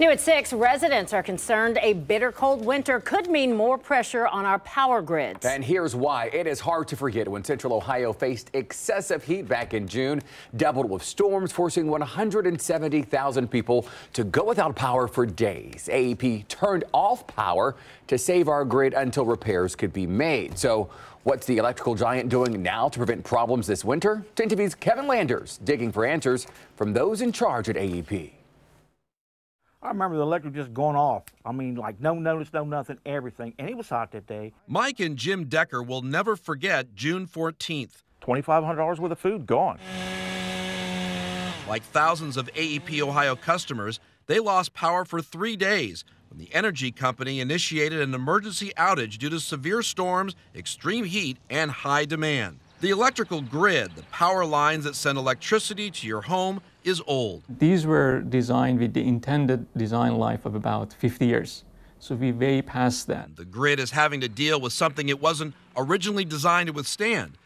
New at 6, residents are concerned a bitter cold winter could mean more pressure on our power grids. And here's why. It is hard to forget when Central Ohio faced excessive heat back in June, doubled with storms forcing 170,000 people to go without power for days. AEP turned off power to save our grid until repairs could be made. So what's the electrical giant doing now to prevent problems this winter? 10 TV's Kevin Landers digging for answers from those in charge at AEP. I remember the electric just going off. I mean, like no notice, no nothing, everything. And it was hot that day. Mike and Jim Decker will never forget June 14th. $2,500 worth of food gone. Like thousands of AEP Ohio customers, they lost power for three days when the energy company initiated an emergency outage due to severe storms, extreme heat, and high demand. The electrical grid, the power lines that send electricity to your home, is old. These were designed with the intended design life of about 50 years. So we way past that. The grid is having to deal with something it wasn't originally designed to withstand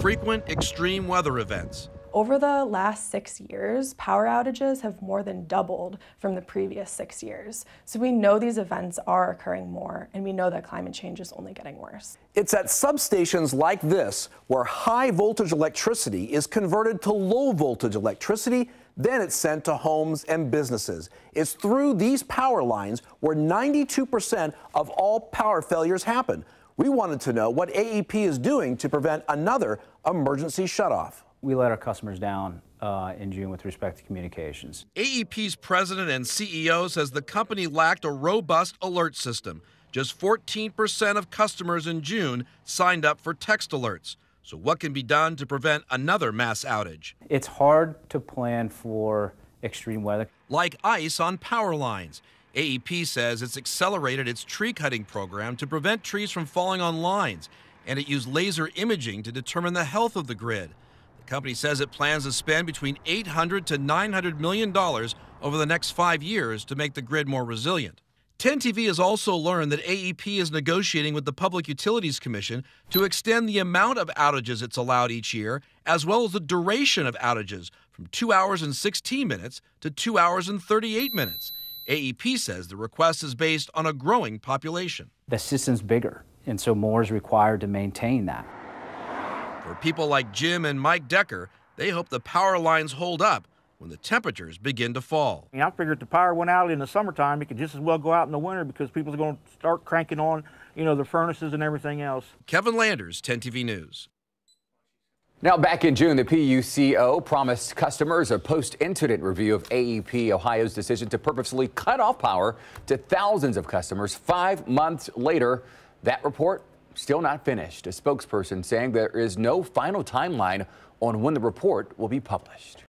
frequent extreme weather events. Over the last six years, power outages have more than doubled from the previous six years. So we know these events are occurring more, and we know that climate change is only getting worse. It's at substations like this where high voltage electricity is converted to low voltage electricity, then it's sent to homes and businesses. It's through these power lines where 92% of all power failures happen. We wanted to know what AEP is doing to prevent another emergency shutoff we let our customers down uh, in June with respect to communications. AEP's president and CEO says the company lacked a robust alert system. Just 14% of customers in June signed up for text alerts. So, what can be done to prevent another mass outage? It's hard to plan for extreme weather. Like ice on power lines. AEP says it's accelerated its tree cutting program to prevent trees from falling on lines, and it used laser imaging to determine the health of the grid. The company says it plans to spend between 800 to 900 million dollars over the next five years to make the grid more resilient. 10 TV has also learned that AEP is negotiating with the Public Utilities Commission to extend the amount of outages it's allowed each year, as well as the duration of outages from 2 hours and 16 minutes to 2 hours and 38 minutes. AEP says the request is based on a growing population. The system's bigger, and so more is required to maintain that. For people like Jim and Mike Decker, they hope the power lines hold up when the temperatures begin to fall. I, mean, I figured if the power went out in the summertime, it could just as well go out in the winter because people are going to start cranking on, you know, the furnaces and everything else. Kevin Landers, 10 TV News. Now, back in June, the PUCO promised customers a post-incident review of AEP Ohio's decision to purposely cut off power to thousands of customers. Five months later, that report still not finished. A spokesperson saying there is no final timeline on when the report will be published.